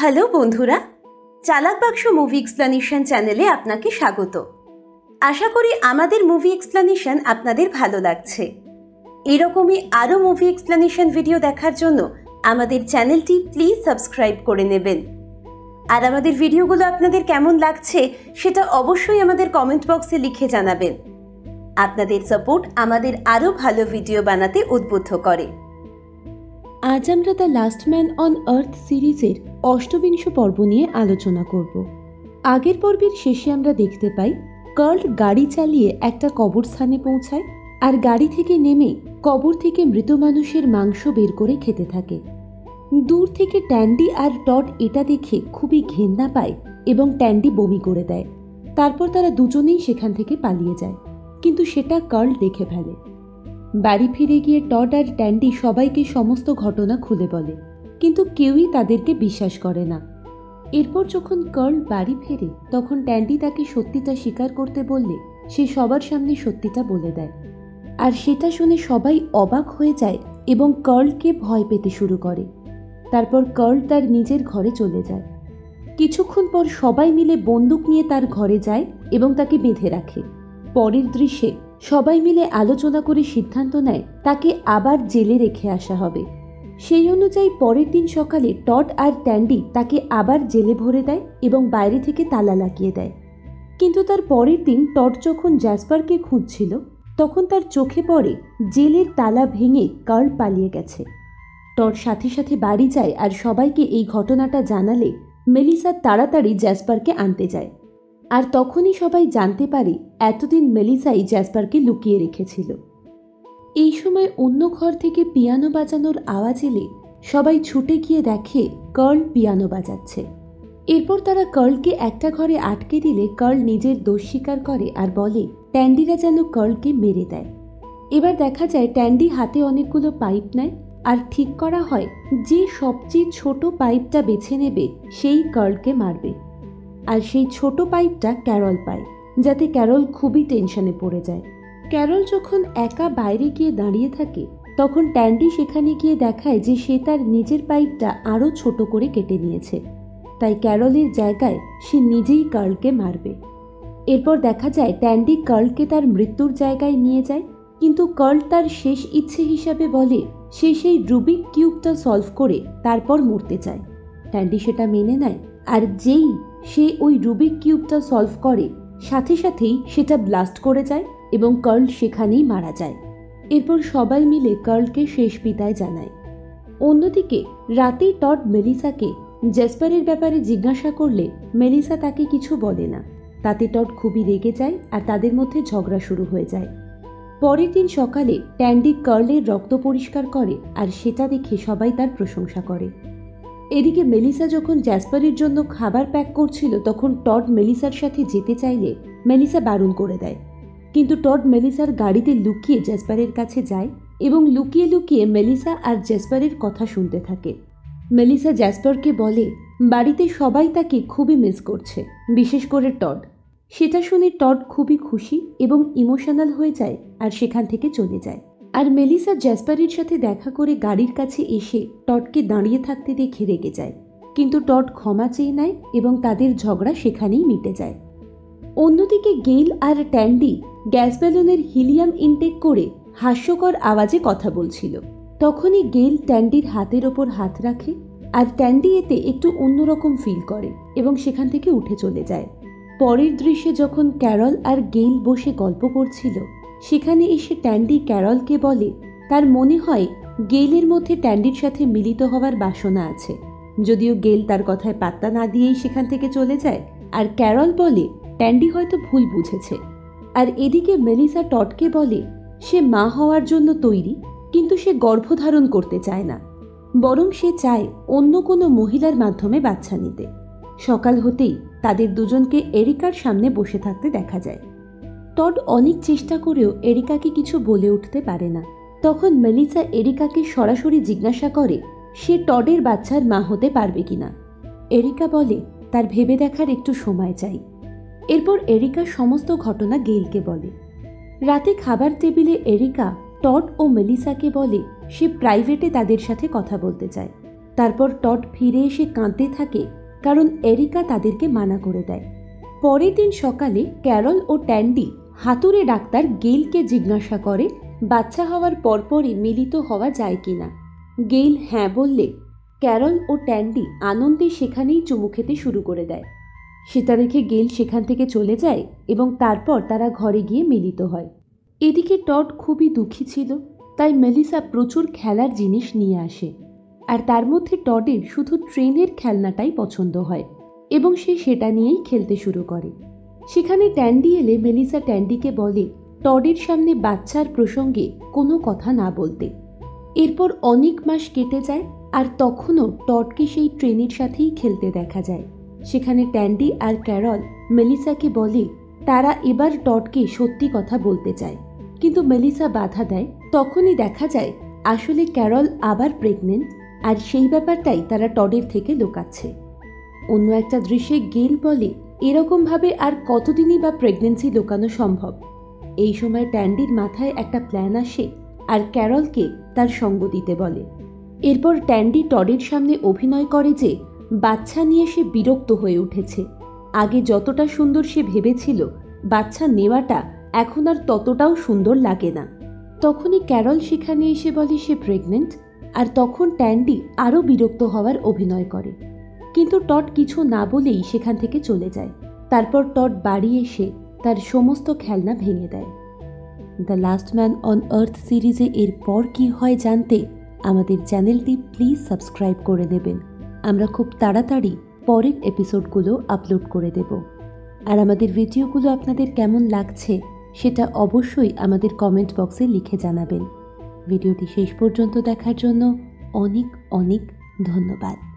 Hello বন্ধুরা, চালাক বাক্স মুভি এক্সপ্লানেশন চ্যানেলে আপনাকে স্বাগত। আশা করি আমাদের মুভি এক্সপ্লানেশন আপনাদের ভালো লাগছে। এরকমই আরও মুভি এক্সপ্লানেশন ভিডিও দেখার জন্য আমাদের চ্যানেলটি প্লিজ সাবস্ক্রাইব করে নেবেন। আর আমাদের ভিডিওগুলো আপনাদের কেমন লাগছে সেটা অবশ্যই আমাদের কমেন্ট বক্সে লিখে জানাবেন। আপনাদের সাপোর্ট আমাদের আরও ভালো ভিডিও বানাতে উদ্বুদ্ধ করে। আজ আমরা the last man on earth সিরিজের অষ্টবিংশ পর্ব নিয়ে আলোচনা করব। আগের পর্বের শেষে আমরা দেখতে পাই, কার্ল গাড়ি চালিয়ে একটা কবরস্থানে পৌঁছায় আর গাড়ি থেকে নেমে কবর থেকে মৃত মানুষের মাংস বের করে খেতে থাকে। দূর থেকে ট্যান্ডি আর টট এটা দেখে খুবই ঘেন্না পায় এবং ট্যান্ডি বমি করে দেয়। তারপর তারা দুজনেই সেখান থেকে পালিয়ে যায়, কিন্তু সেটা কার্ল দেখে ফেলে। বাড়ি ফিরে গিয়ে টড আর ট্যান্ডি সবাইকে সমস্ত ঘটনা খুলে বলে। কিন্তু কেউই তাদেরকে বিশ্বাস করে না। এরপর যখন কার্ল বাড়ি ফেরে, তখন ট্যান্ডি তাকে সত্যিটা স্বীকার করতে বললে, সে সবার সামনে সত্যিটা বলে দেয়। আর সেটা শুনে সবাই অবাক হয়ে যায় এবং কার্লকে ভয় পেতে শুরু করে। তারপর কার্ল তার নিজের ঘরে চলে যায়। কিছুক্ষণ পর সবাই মিলে বন্দুক নিয়ে তার ঘরে যায় এবং তাকে বেঁধে রাখে। পরের দৃশ্যে সবাই মিলে আলোচনা করে সিদ্ধান্ত নেয়, তাকে আবার জেলে রেখে আসা হবে। সেই অনুযায়ী পরের দিন সকালে টড আর ট্যান্ডি তাকে আবার জেলে ভরে দেয় এবং বাইরে থেকে তালা লাগিয়ে দেয়। কিন্তু তার পরের দিন টড যখন জ্যাসপারকে খুঁজছিল, তখন তার চোখে পড়ে জেলের তালা ভেঙে কার্ল পালিয়ে গেছে। টড সাথে সাথে বাড়ি যায় আর সবাইকে এই ঘটনাটা জানালে মেলিসা তাড়াতাড়ি জ্যাসপারকে আনতে যায়। আর তখনই সবাই জানতে পারে এতদিন মেলিসাই জ্যাসপারকে লুকিয়ে রেখেছিল। এই সময় অন্য ঘর থেকে পিয়ানো বাজানোর আওয়াজ এলে সবাই ছুটে গিয়ে দেখে কার্ল পিয়ানো বাজাচ্ছে। এরপর তারা কার্লকে একটা ঘরে আটকে দিলে কার্ল নিজের দোষ স্বীকার করে আর বলে, ট্যান্ডিরা যেন কার্লকে মেরে দেয়। এবার দেখা যায় ট্যান্ডি হাতে অনেকগুলো পাইপ নেয় আর ঠিক করা হয় যে সবচেয়ে ছোট পাইপটা বেছে নেবে সেই কার্লকে মারবে। আর সেই ছোট পাইপটা ক্যারল পায়, যাতে ক্যারল খুবই টেনশনে পড়ে যায়। ক্যারল যখন একা বাইরে গিয়ে দাঁড়িয়ে থাকে, তখন ট্যান্ডি সেখানে গিয়ে দেখায় যে সে তার নিজের পাইপটা আরও ছোট করে কেটে নিয়েছে। তাই ক্যারলের জায়গায় সে নিজেই কার্লকে মারবে। এরপর দেখা যায় ট্যান্ডি কার্লকে তার মৃত্যুর জায়গায় নিয়ে যায়, কিন্তু কার্ল তার শেষ ইচ্ছে হিসাবে বলে, সে সেই রুবিক কিউবটা সলভ করে তারপর মরতে চায়। ট্যান্ডি সেটা মেনে নেয়, আর যেই সে ওই রুবিক কিউবটা সলভ করে, সাথে সাথেই সেটা ব্লাস্ট করে যায়। এবং কার্ল সেখানেই মারা যায়। এরপর সবাই মিলে কার্লকে শেষ বিদায় জানায়। অন্যদিকে রাতেই টড মেলিসাকে জেসপারের ব্যাপারে জিজ্ঞাসা করলে মেলিসা তাকে কিছু বলে না। তাতে টড খুবই রেগে যায় আর তাদের মধ্যে ঝগড়া শুরু হয়ে যায়। পরের দিন সকালে ট্যান্ডি কার্লের রক্ত পরিষ্কার করে আর সেটা দেখে সবাই তার প্রশংসা করে। এদিকে মেলিসা যখন জ্যাসপারের জন্য খাবার প্যাক করছিল তখন টড মেলিসার সাথে যেতে চাইলে মেলিসা বারণ করে দেয়। কিন্তু টড মেলিসার গাড়িতে লুকিয়ে জ্যাসপারের কাছে যায় এবং লুকিয়ে লুকিয়ে মেলিসা আর জ্যাসপারের কথা শুনতে থাকে। মেলিসা জ্যাসপারকে বলে, বাড়িতে সবাই তাকে খুবই মিস করছে, বিশেষ করে টড। সেটা শুনে টড খুবই খুশি এবং ইমোশনাল হয়ে যায় আর সেখান থেকে চলে যায়। আর মেলিসা জ্যাসপারের সাথে দেখা করে গাড়ির কাছে এসে টডকে দাঁড়িয়ে থাকতে দেখে রেগে যায়। কিন্তু টড ক্ষমা চেয়ে নেয় এবং তাদের ঝগড়া সেখানেই মিটে যায়। অন্যদিকে গেইল আর ট্যান্ডি গ্যাস ব্যালনের হিলিয়াম ইনটেক করে হাস্যকর আওয়াজে কথা বলছিল। তখনই গেইল ট্যান্ডির হাতের ওপর হাত রাখে আর ট্যান্ডি এতে একটু অন্যরকম ফিল করে এবং সেখান থেকে উঠে চলে যায়। পরের দৃশ্যে যখন ক্যারল আর গেইল বসে গল্প করছিল, সেখানে এসে ট্যান্ডি ক্যারলকে বলে, তার মনে হয় গেইলের মধ্যে ট্যান্ডির সাথে মিলিত হওয়ার বাসনা আছে। যদিও গেল তার কথায় পাত্তা না দিয়েই সেখান থেকে চলে যায়, আর ক্যারল বলে ট্যান্ডি হয়তো ভুল বুঝেছে। আর এদিকে মেলিসা টটকে বলে, সে মা হওয়ার জন্য তৈরি, কিন্তু সে গর্ভধারণ করতে চায় না। বরং সে চায় অন্য কোনো মহিলার মাধ্যমে বাচ্চা নিতে। সকাল হতেই তাদের দুজনকে এরিকার সামনে বসে থাকতে দেখা যায়। টড অনেক চেষ্টা করেও এরিকাকে কিছু বলে উঠতে পারে না। তখন মেলিসা এরিকাকে সরাসরি জিজ্ঞাসা করে, সে টডের বাচ্চার মা হতে পারবে কিনা? এরিকা বলে, তার ভেবে দেখার একটু সময় চাই। এরপর এরিকা সমস্ত ঘটনা গেইলকে বলে। রাতে খাবার টেবিলে এরিকা টট ও মেলিসাকে বলে সে প্রাইভেটে তাদের সাথে কথা বলতে চায়। তারপর টট ফিরে এসে কাঁদতে থাকে কারণ এরিকা তাদেরকে মানা করে দেয়। পরের দিন সকালে ক্যারল ও ট্যান্ডি হাতুড়ে ডাক্তার গেইলকে জিজ্ঞাসা করে, বাচ্চা হওয়ার পরপরই মিলিত হওয়া যায় কিনা? গেইল হ্যাঁ বললে, ক্যারল ও ট্যান্ডি আনন্দে সেখানেই চুমু খেতে শুরু করে দেয়। সেটা রেখে গেল সেখান থেকে চলে যায় এবং তারপর তারা ঘরে গিয়ে মিলিত হয়। এদিকে টট খুবই দুঃখী ছিল, তাই মেলিসা প্রচুর খেলার জিনিস নিয়ে আসে। আর তার মধ্যে টডের শুধু ট্রেনের খেলনাটাই পছন্দ হয় এবং সে সেটা নিয়েই খেলতে শুরু করে। সেখানে ট্যান্ডি এলে মেলিসা ট্যান্ডিকে বলে, টডের সামনে বাচ্চার প্রসঙ্গে কোনো কথা না বলতে। এরপর অনেক মাস কেটে যায় আর তখনও টডকে সেই ট্রেনের সাথেই খেলতে দেখা যায়। সেখানে ট্যান্ডি আর ক্যারল মেলিসাকে বলে, তারা এবার টডকে সত্যি কথা বলতে চায়। কিন্তু মেলিসা বাধা দেয়। তখনই দেখা যায়, আসলে ক্যারল আবার প্রেগনেন্ট আর সেই ব্যাপারটাই তারা টডের থেকে লুকাচ্ছে। অন্য একটা দৃশ্যে গেল বলে, এরকমভাবে আর কতদিনই বা প্রেগনেন্সি লুকানো সম্ভব? এই সময় ট্যান্ডির মাথায় একটা প্ল্যান আসে, আর ক্যারলকে তার সঙ্গ দিতে বলে। এরপর ট্যান্ডি টডের সামনে অভিনয় করে যে বাচ্চা নিয়ে সে বিরক্ত হয়ে উঠেছে। আগে যতটা সুন্দর সে ভেবেছিল, বাচ্চা নেওয়াটা এখন আর ততটাও সুন্দর লাগে না। তখনই ক্যারল সেখানে এসে বলে, সে প্রেগনেন্ট আর তখন ট্যান্ডি আরও বিরক্ত হওয়ার অভিনয় করে। কিন্তু টট কিছু না বলেই সেখান থেকে চলে যায়। তারপর টট বাড়ি এসে তার সমস্ত খেলনা ভেঙে দেয়। The last man on earth সিরিজে এর পর কি হয় জানতে আমাদের চ্যানেলটি প্লিজ সাবস্ক্রাইব করে দেবেন। আমরা খুব তাড়াতাড়ি পরের এপিসোডগুলো আপলোড করে দেব। আর আমাদের ভিডিওগুলো আপনাদের কেমন লাগছে, সেটা অবশ্যই আমাদের কমেন্ট বক্সে লিখে জানাবেন। ভিডিওটি শেষ পর্যন্ত দেখার জন্য অনেক অনেক ধন্যবাদ।